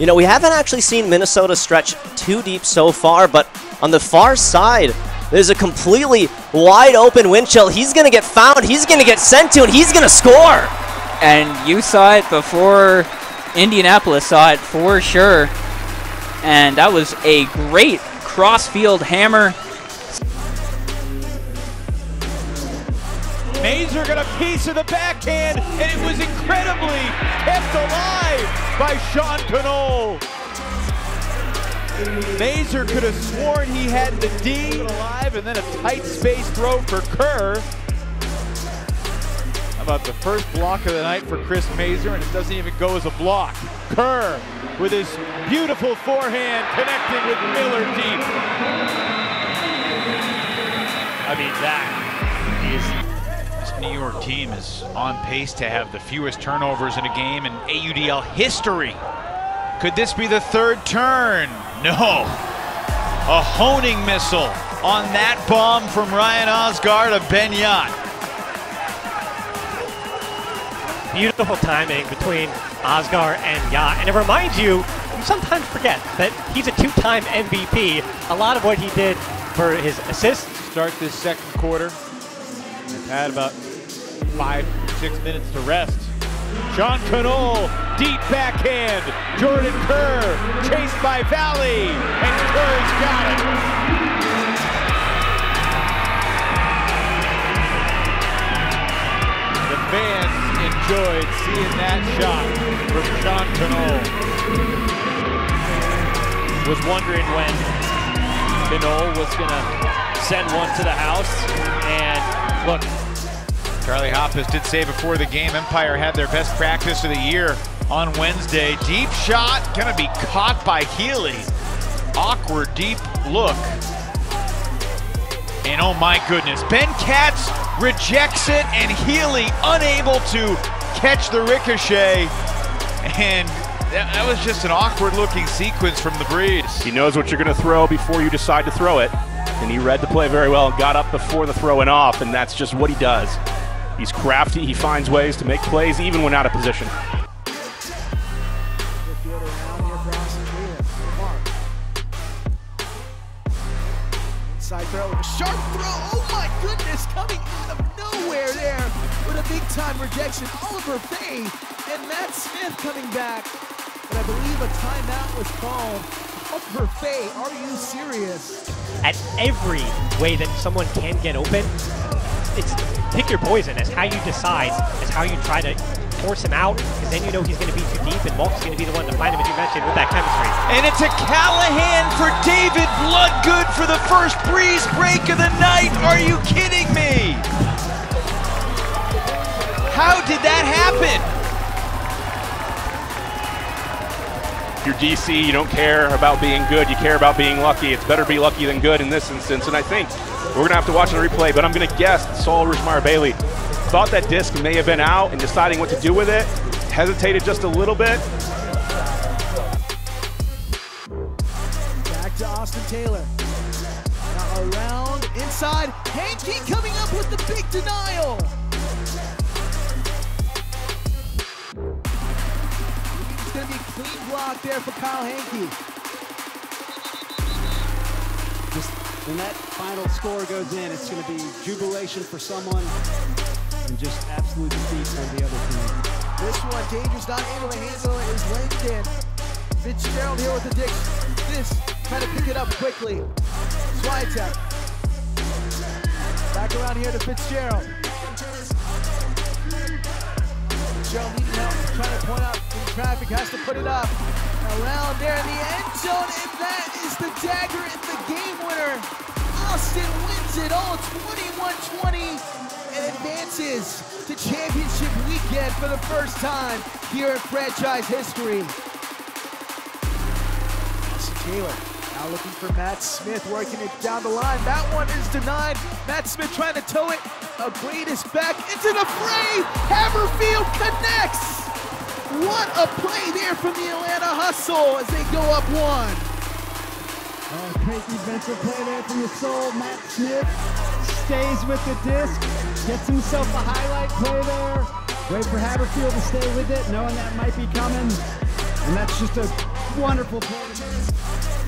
You know, we haven't actually seen Minnesota stretch too deep so far, but on the far side, there's a completely wide open Wind Chill. He's going to get found, he's going to get sent to, and he's going to score. And you saw it before Indianapolis saw it for sure. And that was a great cross-field hammer. Mazur got a piece of the backhand, and it was incredibly kept alive by Sean Connole. Mazur could have sworn he had the D alive, and then a tight space throw for Kerr. About the first block of the night for Chris Mazur, and it doesn't even go as a block. Kerr with his beautiful forehand connecting with Miller deep. I mean, that New York team is on pace to have the fewest turnovers in a game in AUDL history. Could this be the third turn? No. A honing missile on that bomb from Ryan Osgar of Ben Jagt. Beautiful timing between Osgar and Jagt. And it reminds you, you sometimes forget that he's a two-time MVP. A lot of what he did for his assists. Start this second quarter. They've had about five, six minutes to rest. Sean Connole, deep backhand. Jordan Kerr, chased by Valley, and Kerr's got it. The fans enjoyed seeing that shot from Sean Connole. Was wondering when Connole was going to send one to the house. And look, Charlie Hoppus did say before the game, Empire had their best practice of the year on Wednesday. Deep shot, gonna be caught by Healy. Awkward deep look. And oh my goodness, Ben Katz rejects it and Healy unable to catch the ricochet. And that was just an awkward looking sequence from the Breeze. He knows what you're gonna throw before you decide to throw it. And he read the play very well and got up before the throw went off, and that's just what he does. He's crafty. He finds ways to make plays even when out of position. Side throw, sharp throw. Oh my goodness, coming out of nowhere there with a big time rejection. Oliver Fay and Matt Smith coming back. But I believe a timeout was called. Oliver Fay, are you serious? At every way that someone can get open, it's pick your poison as how you decide, as how you try to force him out, because then you know he's going to be too deep, and Malk's going to be the one to find him, as you mentioned, with that chemistry. And it's a Callahan for David Bloodgood for the first breeze break of the night. Are you kidding me? How did that happen? You're DC, you don't care about being good, you care about being lucky. It's better to be lucky than good in this instance, and I think we're going to have to watch the replay, but I'm going to guess Sol Rushmeyer Bailey thought that disc may have been out and deciding what to do with it, hesitated just a little bit. Back to Austin Taylor. Now around, inside, Henke coming up with the big denial. There for Kyle Henke. Just when that final score goes in, it's going to be jubilation for someone and just absolute defeat for the other team. This one, Danger's not able to handle it, is Langdon. Fitzgerald here with the dick. This, trying to pick it up quickly. Swiatek. Back around here to Fitzgerald. Fitzgerald needing help, trying to point out traffic, has to put it up. Around there in the end zone, and that is the dagger in the game winner. Austin wins it all 21-20 and advances to championship weekend for the first time here in franchise history. Austin Taylor now looking for Matt Smith, working it down the line. That one is denied. Matt Smith trying to tow it. A is back into the fray. Haverfield connects. What a play there from the Atlanta Hustle as they go up one. Oh, great defensive play there from the Sol. Matt Smith stays with the disc, gets himself a highlight play there. Wait for Haverfield to stay with it, knowing that might be coming. And that's just a Wonderful play.